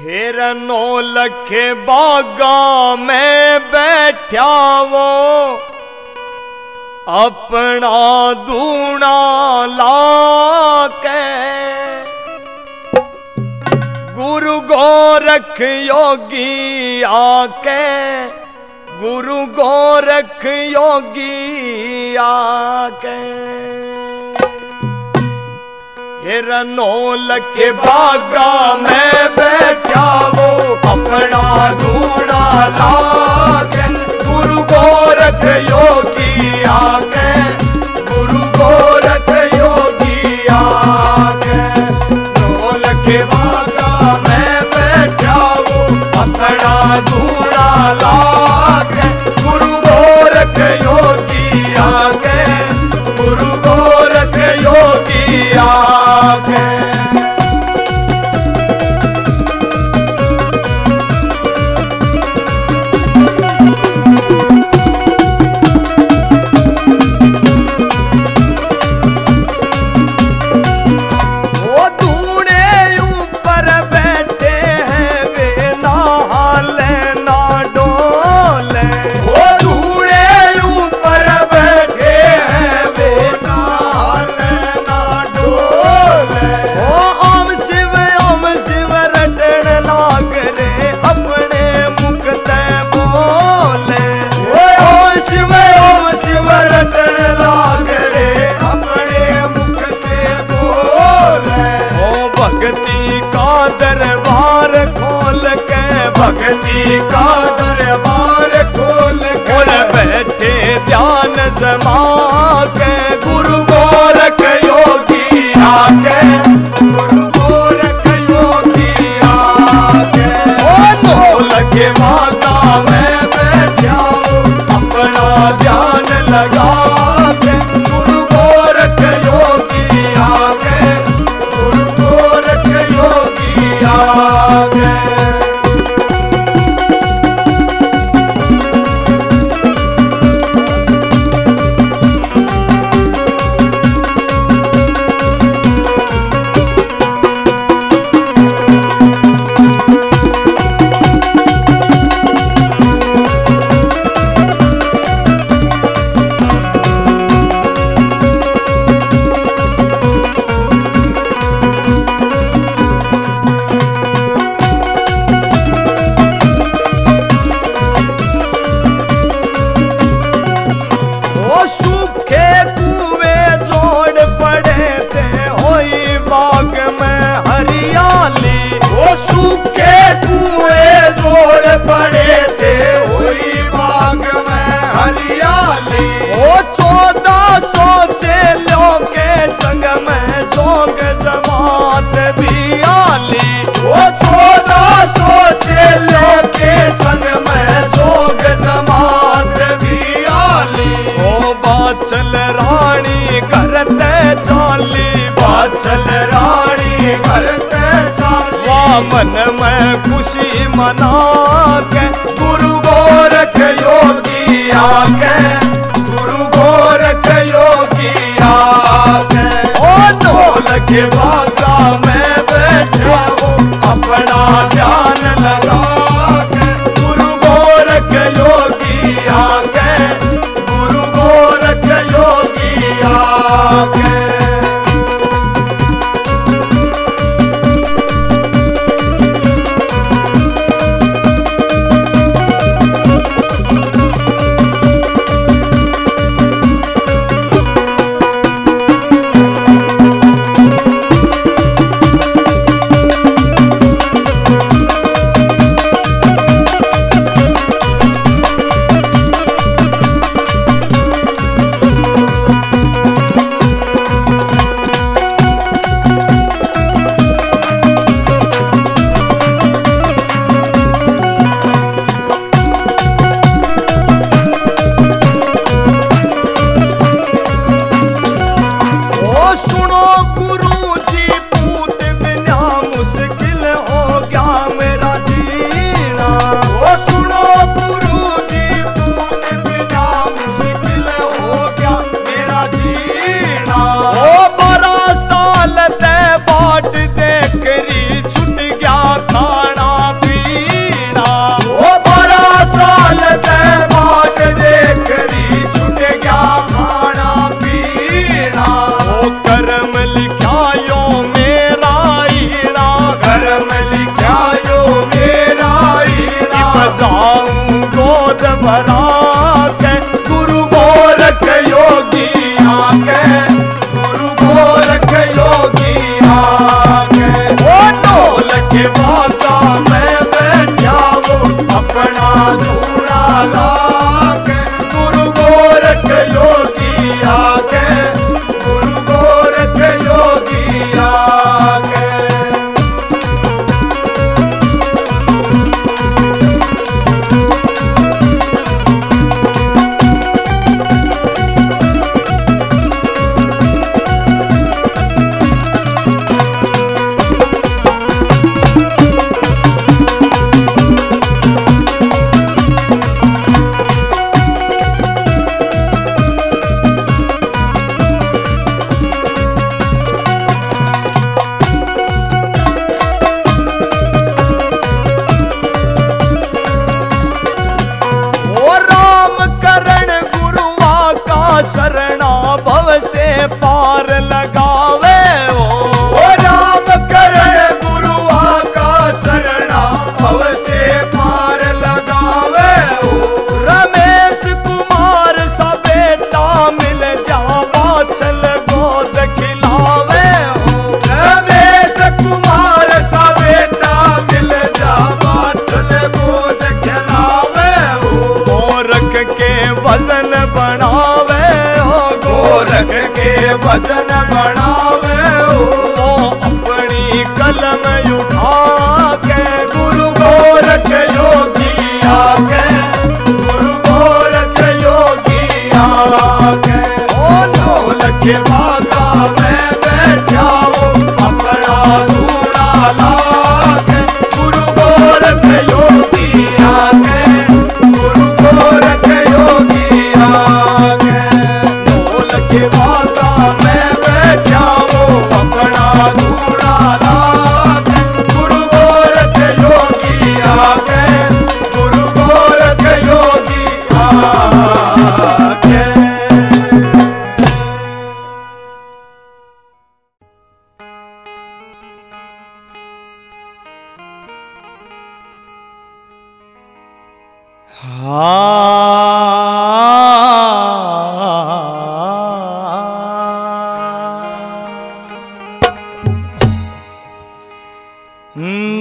हिरनो लखे बागा में बैठा वो अपना दूना ला के गुरु गोरख योगी आके गुरु गोरख योगी आके। हिरनोल के बागा में बैठा वो अपना दूना लाके। गुरु गोरख योगी आके। गुरु गोरख योगी आके। नोल के बागा में अपना दूना लाग गुरु गोरख योगी आगे गुरु गोरख योगी आके भक्ति का दरबार खोल के बैठे ध्यान जमा के गुरु गोरख योगी आके। गुरु गोरख योगी आके। ओ माता में बैठा अपना ध्यान लगा के संग में जोग जमात भी आली। ओ बाचल रानी करते चाली। बाचल रानी करते चाली। मन में खुशी मना के गुरु गोरख योगी आके। गुरु गोरख योगी आके। ओ ढोल के बागा में बैठा वो अपना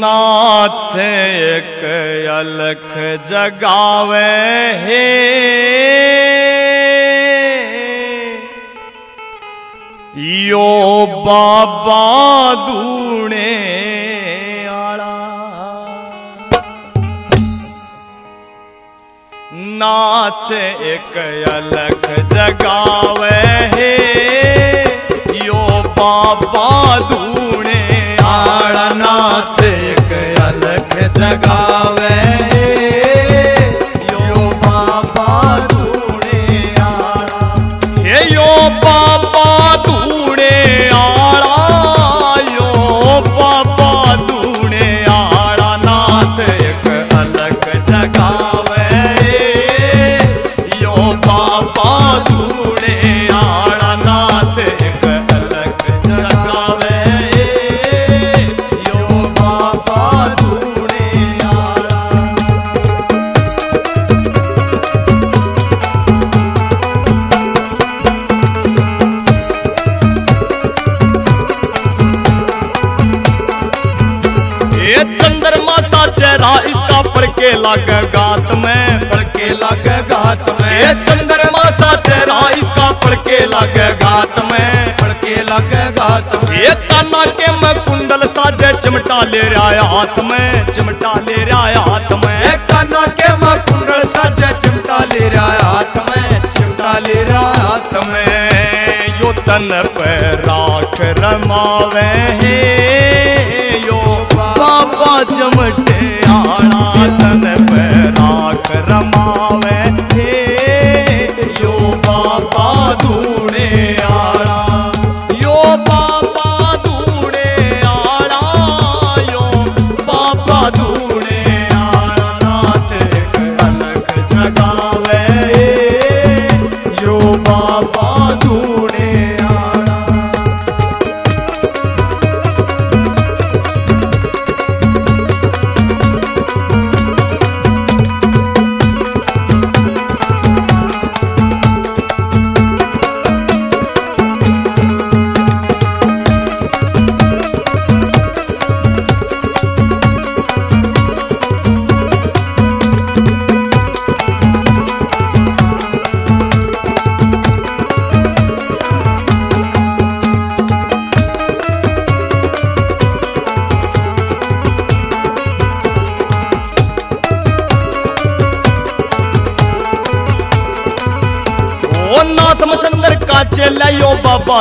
नाथ एक अलख जगावे हे। यो बाबा दू नाथ एक अलग जगावे हे। यो बाबा दूणे आड़ा नाथ एक अलग जगावे यो बाबा दूणे आड़ा हे यो बाबा लग गात में पड़के लग गात में। चंद्रमा सा चेहरा इसका पड़के लग गात में पड़के लग गात में। ये ताना के मैं कुंडल साजे चिमटा ले रहा है हाथ में चिमटा ले रहा है हाथ में। काना के मैं कुंडल साजे चिमटा ले रहा है हाथ में चिमटा ले रहा है हाथ में। यो तन पे राख रमावे हे यो बाबा चमटे आड़ा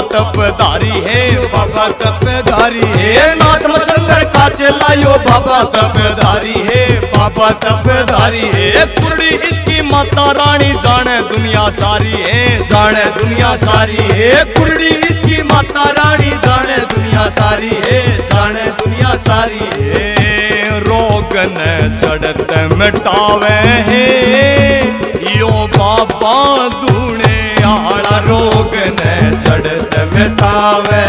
तपधारी है बाबा तपधारी हे। नाथ मचंदर काचे लायो बाबा तपधारी है, बाबा तपधारी है। कुरड़ी इसकी माता रानी जाने दुनिया सारी है, जाने दुनिया सारी है। कुरड़ी इसकी माता रानी जाने दुनिया सारी है, जाने दुनिया सारी है। रोगन चढ़त मिटावे है। चढ़त मिटावे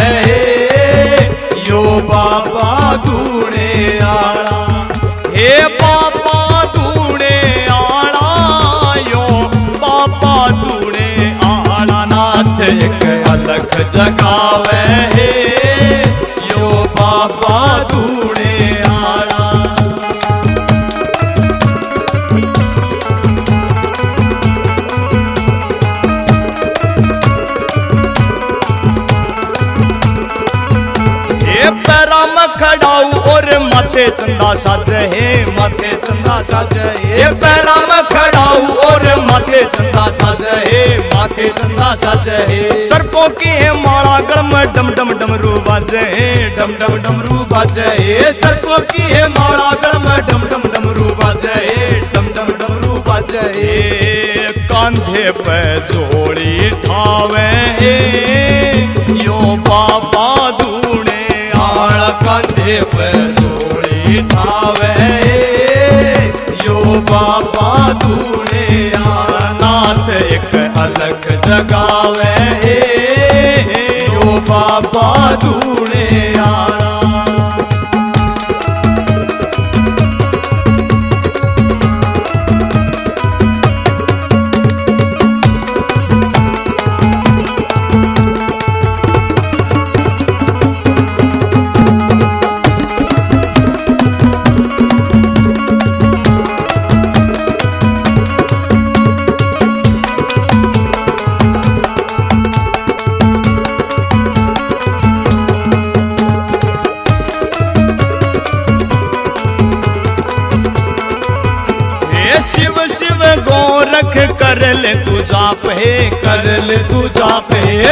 यो बाबा दूने आला हे बाबा दूने आला, यो बाबा दूने आला, नाथ एक अलग जगावे हे। यो बाबा दूने चंदा साज है। माथे चंदा साज है पैरा में खड़ाऊ और माथे चंदा साज है माथे चंदा साज है सर्पों की है माला गल में डम डम डमरू बाजे है डम डम डमरू बाजे हे सर्पों की है माला गल में डम डम डमरू बाजे हे डम डम डमरू बाजे है कांधे पे जोड़ी ठावे है यो बाबा दूने आड़ कांधे पे यो बाबा दूने आनाथ एक अलग जगावे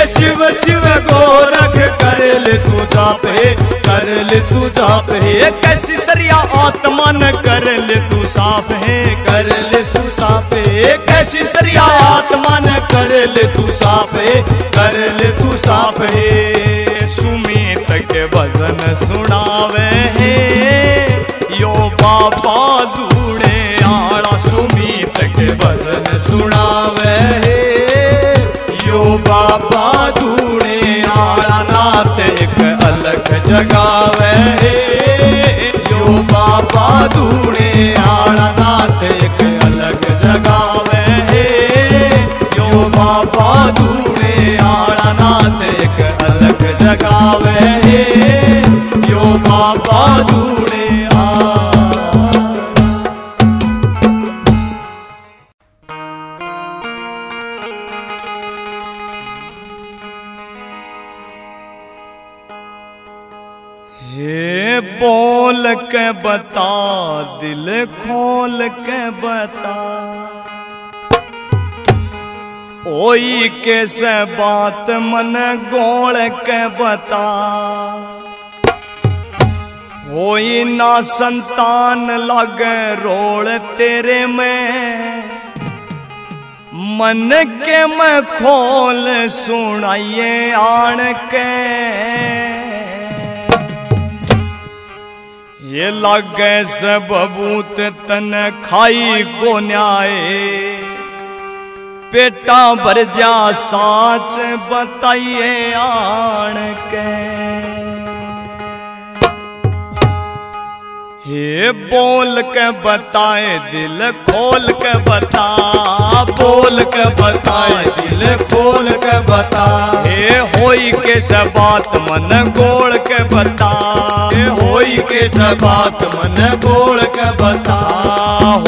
शिव शिव गोरख कर ले तू जाप हे कर ले तू जाप। हे कैसी सरिया आत्मा न कर ले तू साफ़ है, कर ले दिल खोल के बता। ओई कैसे बात मन गोड़ के बता। होई ना संतान लग रोड़ तेरे में। मन के मैं खोल सुनाइए आण के। ये लागे से बबूत तन खाई को न्याय। पेटा भर जा साच बताइए आण के। हे बोल के बताए दिल खोल के बता, बोल के बताए दिल खोल के बता। हे होई के सब बात मन गोड़ के बता, हे होई के सब बात मन गोड़ के बता।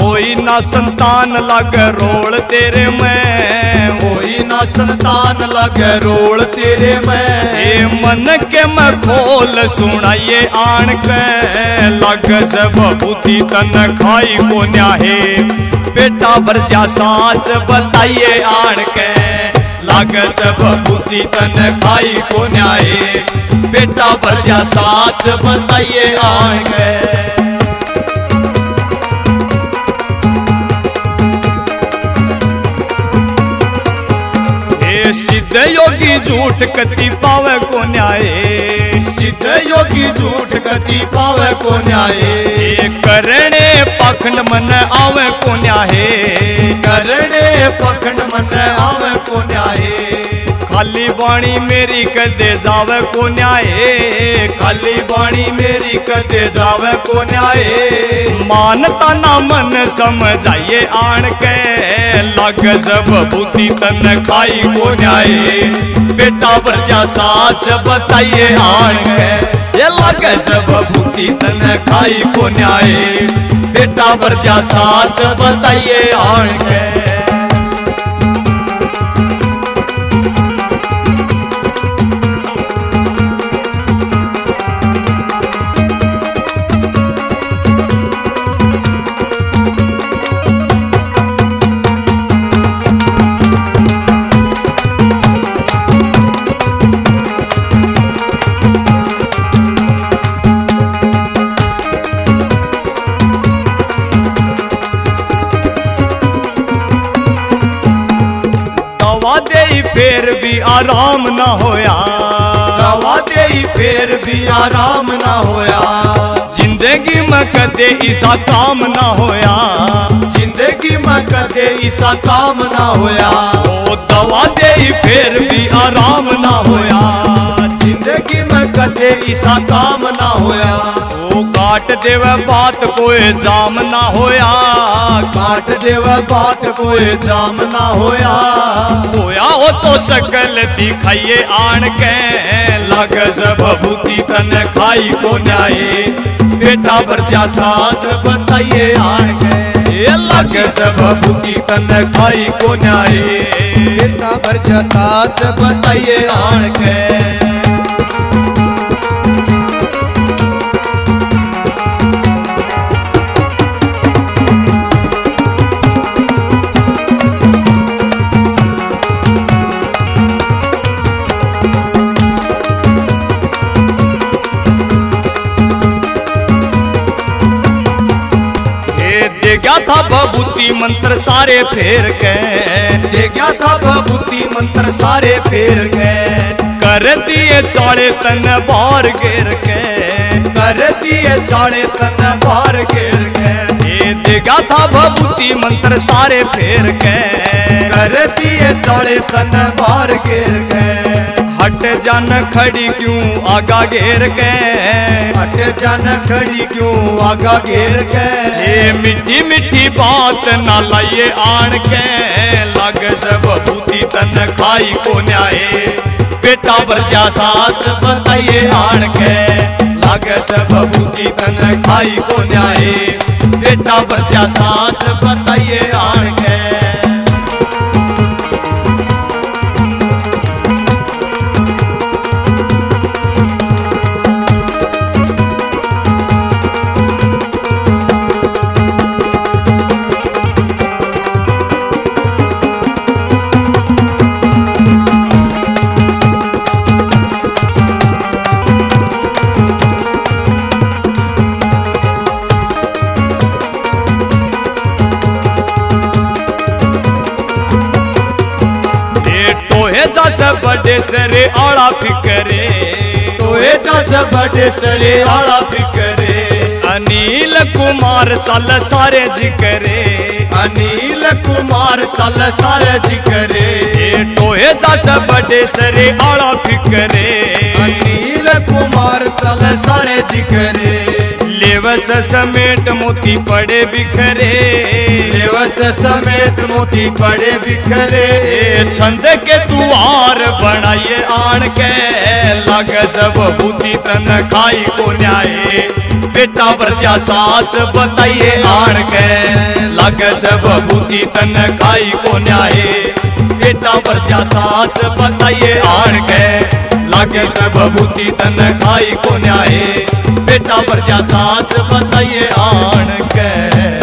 होई ना संतान लग रोड़ तेरे में ना संतान लग रोल तेरे में। मन के मैं खोल सुनाइए आण के। लग सब बुद्धि तन खाई को न्याहे। बेटा भर जा साच बताइए आण के। लागे सब बुद्धि तन खाई को न्याय बेटा भरजा साच बताइए आण के। सिद्ध योगी झूठ कति पावे को न्याय। सिद्ध योगी झूठ कति पावे को न्याय। करणे पखंड मन आवे को न्याय। करणे पखंड मन आवे को न्याय। खाली बाणी मेरी कर दे जावे को न्याय, खाली बाणी मेरी कदे जावे को न्याय। मानता ना मन समझाइए आण के, लग सब बुद्धि तन खाई को न्याय। बेटा वर्जा साच बताइए आण के, ये लग सब बुद्धि तन खाई को न्याय। बेटा वर्जा साच बताइए आण के। ना होया। दवा दे फिर भी आराम ना होया। ज़िंदगी में कदे ईसा काम ना होया। ज़िंदगी में कदे ईसा काम ना होया। ओ दवा दे फिर भी आराम ना होया। ज़िंदगी में कदे ईसा काम ना होया। काट देवे बात कोई जाम ना होया। काट देव बात कोई जाम ना होया। होया हो तो सकल दिखाइए आन के। लग सब भूति तन खाई को न्याय। बेटा भरजा साच बताइए आण के। लग सब भूति तन खाई को न्याय। बेटा भर साच बताइए आन के। था बबूती मंत्र सारे फेर के दे गया था बबूती मंत्र सारे फेर के कर दिए चौड़े तन बार गिर के कर दिए चाड़े तन बार गिर के ये दे गया था बबूती मंत्र सारे फेर के कर दिए चाड़े तन बार गिर के हट जान खड़ी क्यों? आगा घेर के। हट जान खड़ी क्यों? आगा घेर के। ये मिट्टी मिट्टी बात ना लाइए आण के। लग सब बूती तन खाई को न्याय। बेटा बरजा साथ बताइए आण के। लग सब बूती तन खाई को न्याय। बेटा बरजा साथ बताइए आण के। बड़े सरे आड़ा फिकरे। तोए जस बड़े सरे आड़ा फिकरे। अनिल कुमार चल सारे जिकरे। अनिल कुमार चल सारे जिकरे। टोहे जैसे बड़े सरे आड़ा फिकरे। अनिल कुमार चल सारे जिकरे। लेवस समेत मोती पड़े बिखरे। बस समेत मोती पड़े बिखरे। छंद के तुआर बनाइए आण के। लग सब बुद्धि तन खाई को न्याय। बेटा प्रजा साच बताइए आण के। लग सब बूती तन खाई को न्याय बेटा प्रजा साच बताइए आण के। लागे सब बूती तन खाई को न्याय बेटा प्रजा साच बताइए आण के।